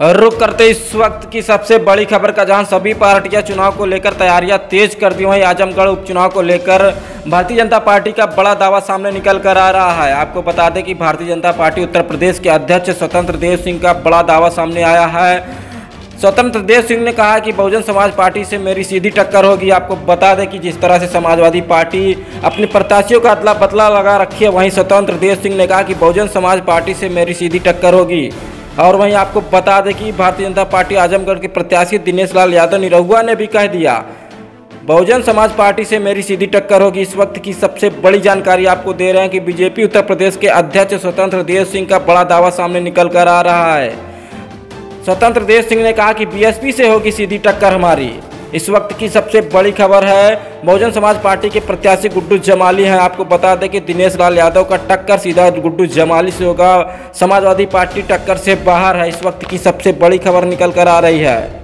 रुक करते इस वक्त की सबसे बड़ी खबर का जहाँ सभी पार्टियाँ चुनाव को लेकर तैयारियाँ तेज कर दी वहीं आजमगढ़ उपचुनाव को लेकर भारतीय जनता पार्टी का बड़ा दावा सामने निकल कर आ रहा है। आपको बता दें कि भारतीय जनता पार्टी उत्तर प्रदेश के अध्यक्ष स्वतंत्र देव सिंह का बड़ा दावा सामने आया है। स्वतंत्र देव सिंह ने कहा कि बहुजन समाज पार्टी से मेरी सीधी टक्कर होगी। आपको बता दें कि जिस तरह से समाजवादी पार्टी अपने प्रत्याशियों का अदला बदला लगा रखी है, वहीं स्वतंत्र देव सिंह ने कहा कि बहुजन समाज पार्टी से मेरी सीधी टक्कर होगी। और वहीं आपको बता दें कि भारतीय जनता पार्टी आजमगढ़ के प्रत्याशी दिनेश लाल यादव निरहुआ ने भी कह दिया, बहुजन समाज पार्टी से मेरी सीधी टक्कर होगी। इस वक्त की सबसे बड़ी जानकारी आपको दे रहे हैं कि बीजेपी उत्तर प्रदेश के अध्यक्ष स्वतंत्र देव सिंह का बड़ा दावा सामने निकल कर आ रहा है। स्वतंत्र देव सिंह ने कहा कि बीएसपी से होगी सीधी टक्कर हमारी। इस वक्त की सबसे बड़ी खबर है, बहुजन समाज पार्टी के प्रत्याशी गुड्डू जमाली हैं। आपको बता दें कि दिनेश लाल यादव का टक्कर सीधा गुड्डू जमाली से होगा। समाजवादी पार्टी टक्कर से बाहर है। इस वक्त की सबसे बड़ी खबर निकल कर आ रही है।